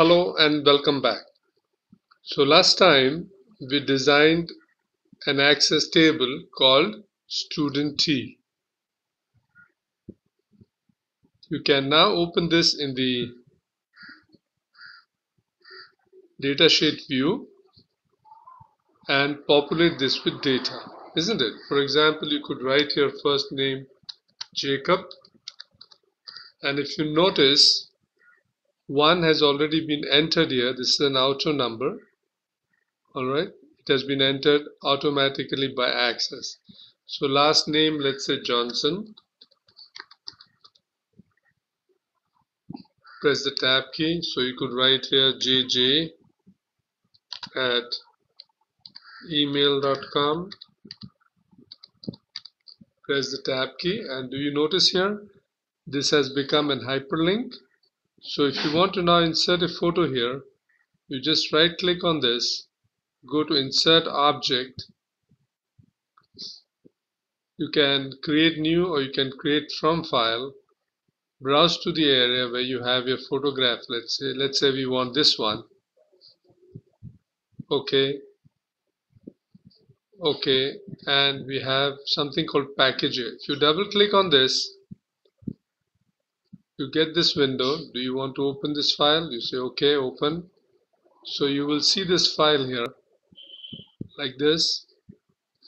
Hello and welcome back. So last time we designed an access table called student T. You can now open this in the datasheet view and populate this with data, isn't it? For example, you could write your first name Jacob and if you notice one has already been entered here. This is an auto number. All right. It has been entered automatically by access. So last name let's say Johnson. Press the tab key. So you could write here jj at email.com press the tab key. And do you notice here? This has become an hyperlink so if you want to now insert a photo here you just right click on this go to insert object. You can create new or you can create from file. Browse to the area where you have your photograph. Let's say let's say we want this one. Okay. Okay. And we have something called packager. If you double click on this you get this window. Do you want to open this file? You say okay open. So you will see this file here like this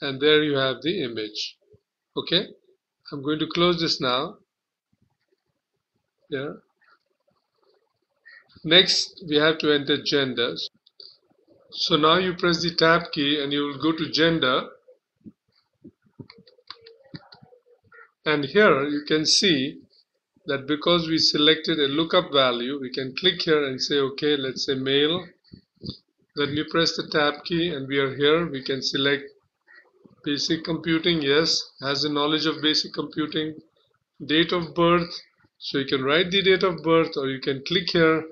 and there you have the image. Okay? I'm going to close this now. Yeah. Next we have to enter genders so now you press the tab key and you will go to gender. And here you can see that because we selected a lookup value we can click here and say okay let's say male when we press the tab key and we are here. We can select basic computing yes has a knowledge of basic computing date of birth. So you can write the date of birth or you can click here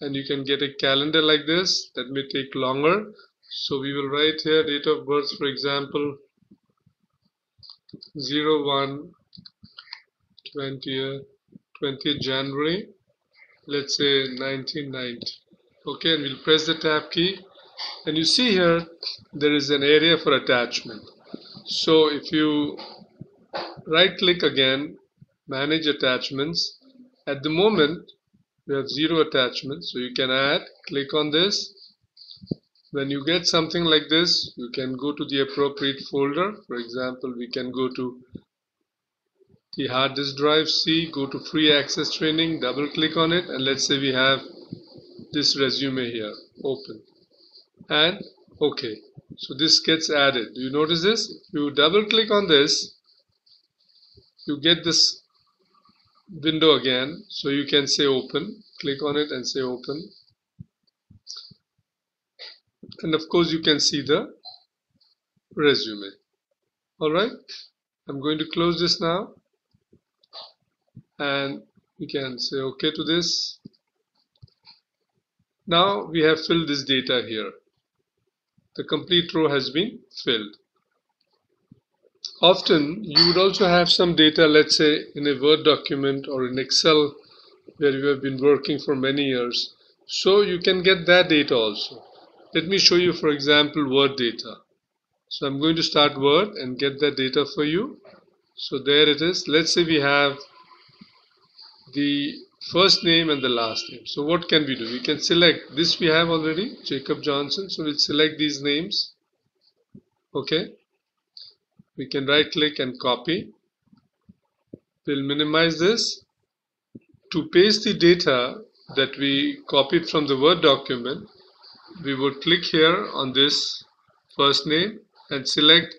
and you can get a calendar like this. That may take longer. So we will write here date of birth for example 01 20th 20th January let's say 1990 okay and we'll press the tab key. And you see here there is an area for attachment. So if you right click again manage attachments at the moment we have zero attachments. So you can add click on this. When you get something like this you can go to the appropriate folder. For example we can go to the hard disk drive C go to free access training double click on it and let's say we have this resume here open. And okay so this gets added. Do you notice this? If you double click on this you get this window again. So you can say open click on it and say open. And of course you can see the resume. Alright I'm going to close this now and we can say OK to this. Now we have filled this data here. The complete row has been filled. Often you would also have some data, let's say in a Word document or in Excel where you have been working for many years. So you can get that data also. Let me show you, for example, Word data. So I'm going to start Word and get that data for you. So there it is. Let's say we have the first name and the last name. So what can we do? We can select this we have already Jacob Johnson. So we'll select these names. Okay. We can right click and copy. We'll minimize this. To paste the data that we copied from the Word document, we would click here on this first name and select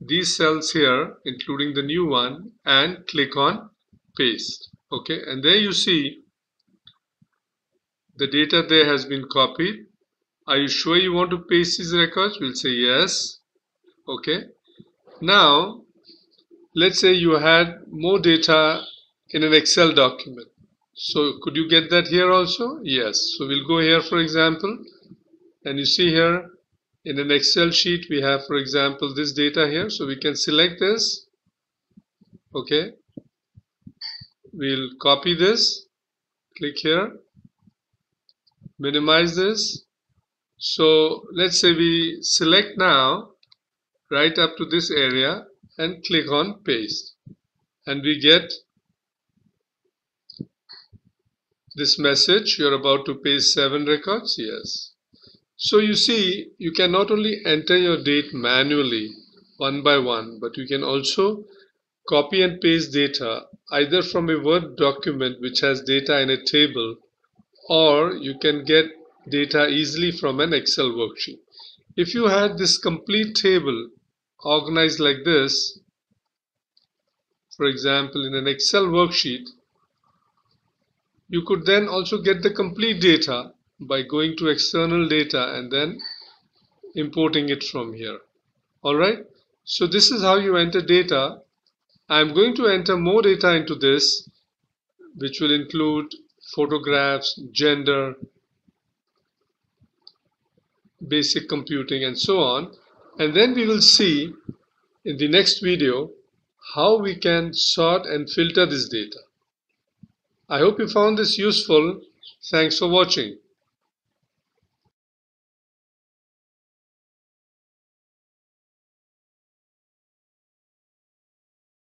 these cells here including the new one and click on paste okay and there you see the data there has been copied. Are you sure you want to paste these records? We'll say yes. Okay. Now let's say you had more data in an Excel document. So could you get that here also? Yes. So we'll go here for example. And you see here in an Excel sheet we have for example this data here. So we can select this. Okay we'll copy this click here minimize this. So let's say we select now right up to this area and click on paste. And we get this message you're about to paste seven records. Yes. So you see you can not only enter your date manually one by one but you can also copy and paste data either from a word document which has data in a table or you can get data easily from an excel worksheet if you had this complete table organized like this for example in an excel worksheet you could then also get the complete data by going to external data and then importing it from here. Alright, so this is how you enter data. I'm going to enter more data into this which will include photographs, gender, basic computing and so on. And then we will see in the next video how we can sort and filter this data. I hope you found this useful. Thanks for watching.